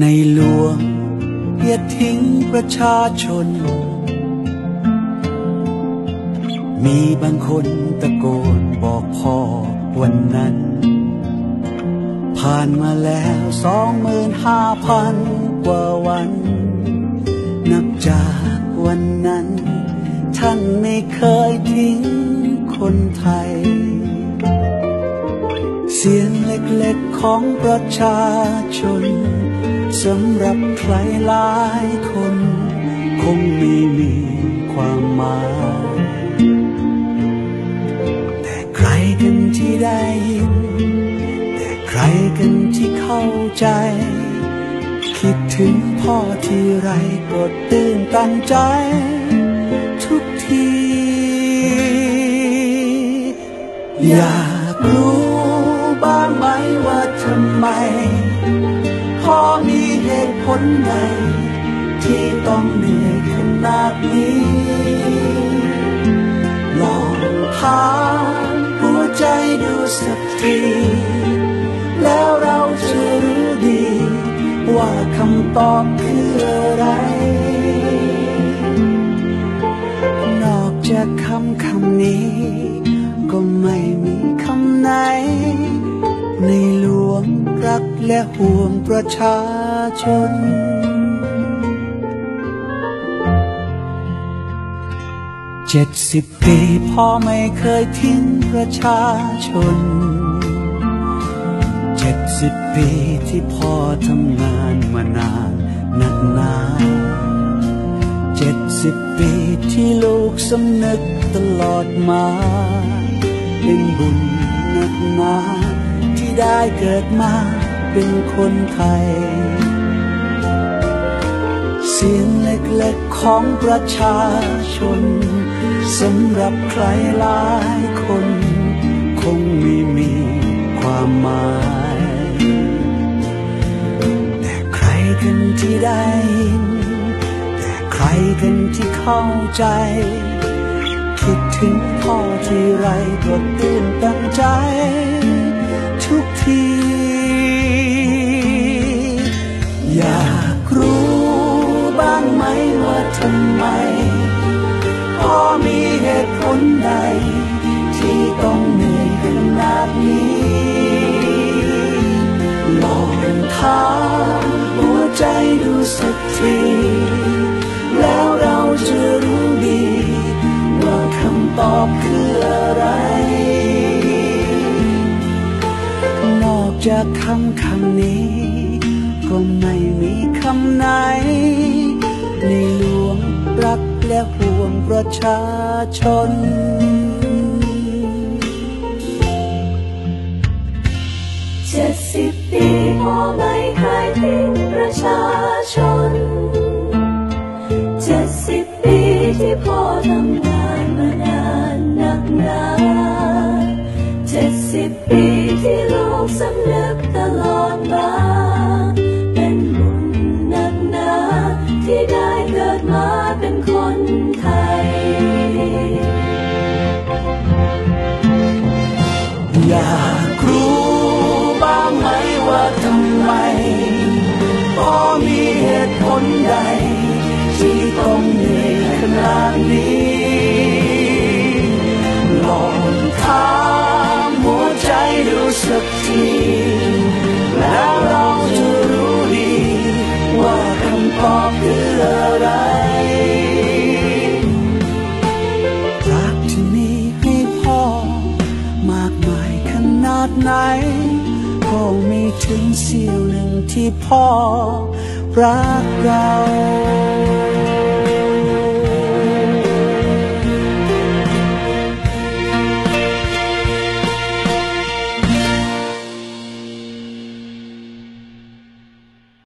ในหลวงอย่าทิ้งประชาชน มีบางคนตะโกนบอกพ่อวันนั้น ผ่านมาแล้วสองหมื่นห้าพันกว่าวัน นับจากวันนั้น ท่านไม่เคยทิ้งคนไทย เสียงเล็กๆของประชาชน สำหรับใครหลายคน คงไม่มีความหมาย แต่ใครกันที่ได้ยิน แต่ใครกันที่เข้าใจ คิดถึงพ่อที่ไรก็ตื่นตันใจ ทุกที อยากรู้ ใดที่ต้องเหนื่อยขนาดนี้ ลองถามหัวใจดูสักที แล้วเราจะรู้ดี ว่าคำตอบคืออะไร นอกจากคำคำนี้ ก็ไม่มี และห่วงประชาชน เจ็ดสิบปีพ่อไม่เคยทิ้งประชาชน เจ็ดสิบปีที่พ่อทำงานมานานนักหนาเจ็ดสิบปีที่ลูกสำนึกตลอดมา เป็นบุญนักหนาที่ได้เกิดมา เป็นคนไทย เสียงเล็กๆของประชาชนสำหรับใครหลายคน คงไม่มีความหมาย แต่ใครกันที่ได้แต่ใครกันที่เข้าใจ คิดถึงพ่อที่ไรก็ตื่นตันใจ ทุกที ทำไมพอมีเหตุผลใด ที่ต้องเหนื่อยขนาดนี้ลองถามหัวใจดูสักทีแล้วเราจะรู้ดี ว่าคำตอบคืออะไร นอกจากคำคำนี้ ก็ไม่มีคำไหน ในหลวงรักและห่วงประชาชน เจ็ดสิบปีพ่อไม่เคยทิ้งประชาชน เจ็ดสิบปีที่พ่อทำงานมานานนักหนาเจ็ดสิบปีที่ลูกสำนึกตลอดมา อะไรรักที่มีให้พ่อ มากมายขนาดไหน ก็ไม่ถึงเสี้ยวหนึ่งที่พ่อรักเรา